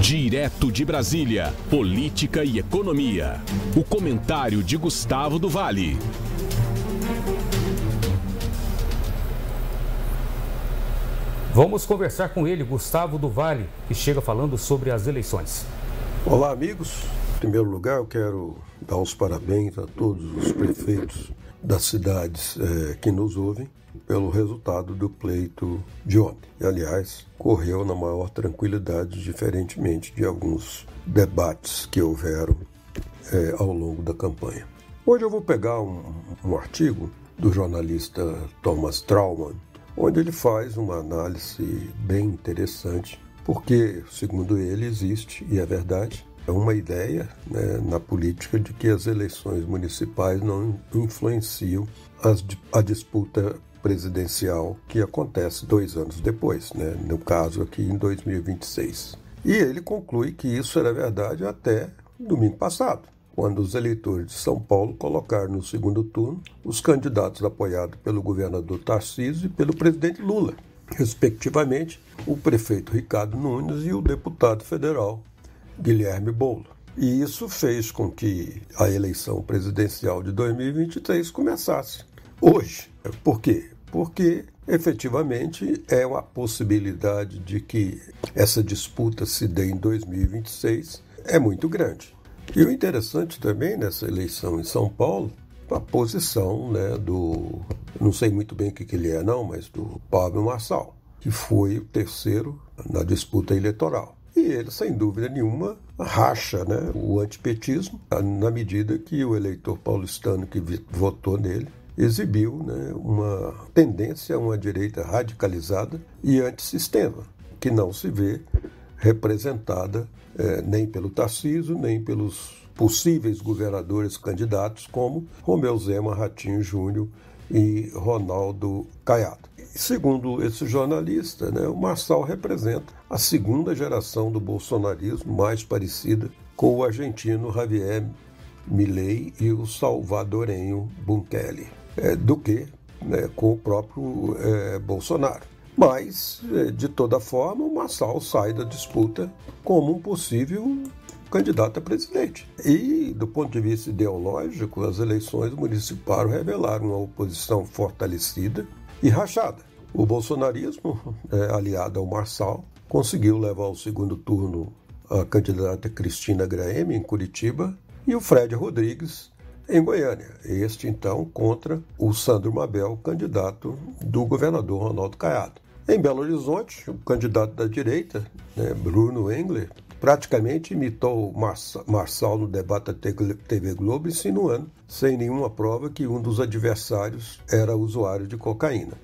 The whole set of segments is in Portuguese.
Direto de Brasília, política e economia. O comentário de Gustavo do Vale. Vamos conversar com ele, Gustavo do Vale, que chega falando sobre as eleições. Olá, amigos. Em primeiro lugar, eu quero dar os parabéns a todos os prefeitos das cidades é, que nos ouvem pelo resultado do pleito de ontem. E, aliás, correu na maior tranquilidade, diferentemente de alguns debates que houveram é, ao longo da campanha. Hoje eu vou pegar um, um artigo do jornalista Thomas Trauman, onde ele faz uma análise bem interessante, porque, segundo ele, existe, e é verdade, uma ideia né, na política de que as eleições municipais não influenciam as, a disputa presidencial que acontece dois anos depois, né, no caso aqui em 2026. E ele conclui que isso era verdade até domingo passado, quando os eleitores de São Paulo colocaram no segundo turno os candidatos apoiados pelo governador Tarcísio e pelo presidente Lula, respectivamente o prefeito Ricardo Nunes e o deputado federal Guilherme Boulo. E isso fez com que a eleição presidencial de 2023 começasse hoje. Por quê? Porque efetivamente é uma possibilidade de que essa disputa se dê em 2026 é muito grande. E o interessante também nessa eleição em São Paulo, a posição né, do. Não sei muito bem o que, que ele é, não, mas do Pablo Marçal, que foi o terceiro na disputa eleitoral. Ele, sem dúvida nenhuma, racha né, o antipetismo, na medida que o eleitor paulistano que votou nele exibiu né, uma tendência a uma direita radicalizada e antissistema, que não se vê representada é, nem pelo Tarcísio, nem pelos possíveis governadores candidatos como Romeu Zema, Ratinho Júnior e Ronaldo Caiado. Segundo esse jornalista, né, o Marçal representa a segunda geração do bolsonarismo mais parecida com o argentino Javier Milei e o salvadorenho Bukele, é, do que né, com o próprio é, Bolsonaro. Mas, é, de toda forma, o Marçal sai da disputa como um possível candidato a presidente. E, do ponto de vista ideológico, as eleições municipais revelaram uma oposição fortalecida e rachada. O bolsonarismo, é, aliado ao Marçal, conseguiu levar ao segundo turno a candidata Cristina Graeme, em Curitiba, e o Fred Rodrigues, em Goiânia. Este, então, contra o Sandro Mabel, candidato do governador Ronaldo Caiado. Em Belo Horizonte, o candidato da direita, né, Bruno Engler, praticamente imitou Marçal no debate da TV Globo, insinuando, sem nenhuma prova, que um dos adversários era usuário de cocaína.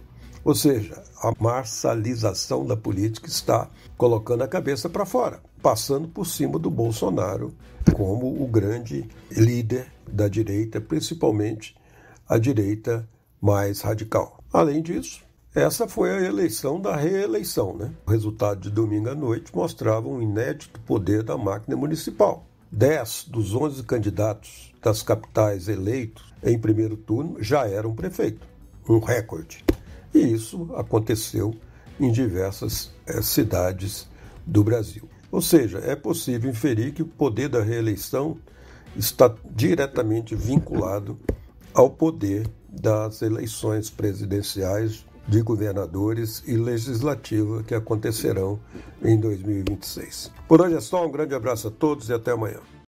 Ou seja, a marçalização da política está colocando a cabeça para fora, passando por cima do Bolsonaro como o grande líder da direita, principalmente a direita mais radical. Além disso, essa foi a eleição da reeleição. Né? O resultado de domingo à noite mostrava um inédito poder da máquina municipal. Dez dos onze candidatos das capitais eleitos em primeiro turno já eram prefeito, um recorde. E isso aconteceu em diversas é, cidades do Brasil. Ou seja, é possível inferir que o poder da reeleição está diretamente vinculado ao poder das eleições presidenciais de governadores e legislativa que acontecerão em 2026. Por hoje é só, um grande abraço a todos e até amanhã.